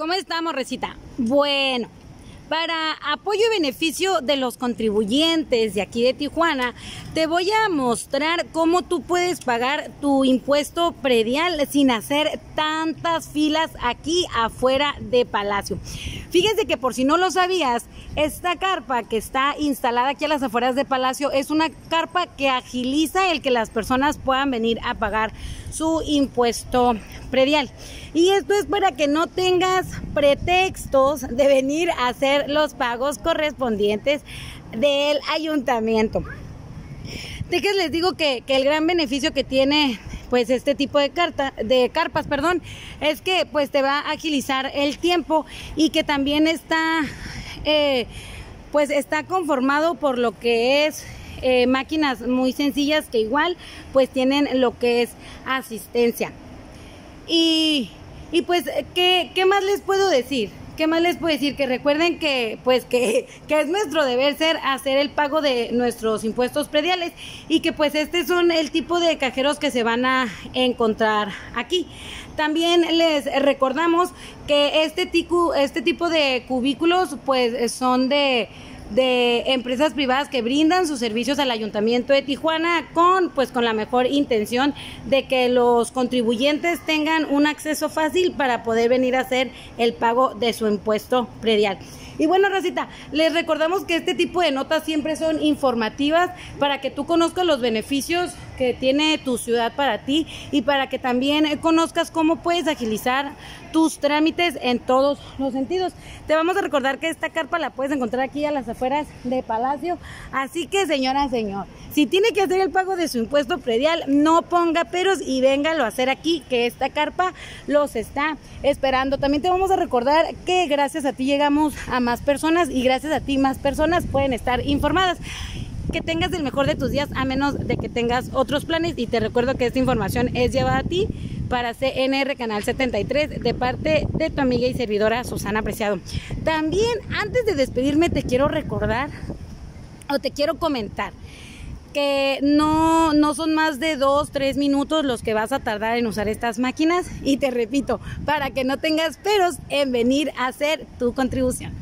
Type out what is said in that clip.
¿Cómo estamos, Recita? Bueno, para apoyo y beneficio de los contribuyentes de aquí de Tijuana, te voy a mostrar cómo tú puedes pagar tu impuesto predial sin hacer tantas filas aquí afuera de Palacio. Fíjense que por si no lo sabías, esta carpa que está instalada aquí a las afueras de Palacio es una carpa que agiliza el que las personas puedan venir a pagar su impuesto predial. Y esto es para que no tengas pretextos de venir a hacer los pagos correspondientes del ayuntamiento. De que les digo que, el gran beneficio que tiene pues este tipo de carta de carpas, perdón, es que pues te va a agilizar el tiempo y que también está eh, pues está conformado por lo que es eh, máquinas muy sencillas que igual pues tienen lo que es asistencia. Y, y pues, ¿qué, ¿qué más les puedo decir? ¿Qué más les puedo decir? Que recuerden que, pues, que, que, es nuestro deber ser hacer el pago de nuestros impuestos prediales y que, pues, este son el tipo de cajeros que se van a encontrar aquí. También les recordamos que este, este tipo de cubículos, pues, son de de empresas privadas que brindan sus servicios al Ayuntamiento de Tijuana con pues con la mejor intención de que los contribuyentes tengan un acceso fácil para poder venir a hacer el pago de su impuesto predial. Y bueno, Rosita, les recordamos que este tipo de notas siempre son informativas para que tú conozcas los beneficios que tiene tu ciudad para ti y para que también conozcas cómo puedes agilizar tus trámites en todos los sentidos. Te vamos a recordar que esta carpa la puedes encontrar aquí a las afueras de Palacio. Así que, señora, señor, si tiene que hacer el pago de su impuesto predial, no ponga peros y véngalo a hacer aquí, que esta carpa los está esperando. También te vamos a recordar que gracias a ti llegamos a más personas y gracias a ti más personas pueden estar informadas que tengas el mejor de tus días a menos de que tengas otros planes y te recuerdo que esta información es llevada a ti para CNR Canal 73 de parte de tu amiga y servidora Susana Preciado. También antes de despedirme te quiero recordar o te quiero comentar que no, no son más de dos, tres minutos los que vas a tardar en usar estas máquinas y te repito, para que no tengas peros en venir a hacer tu contribución.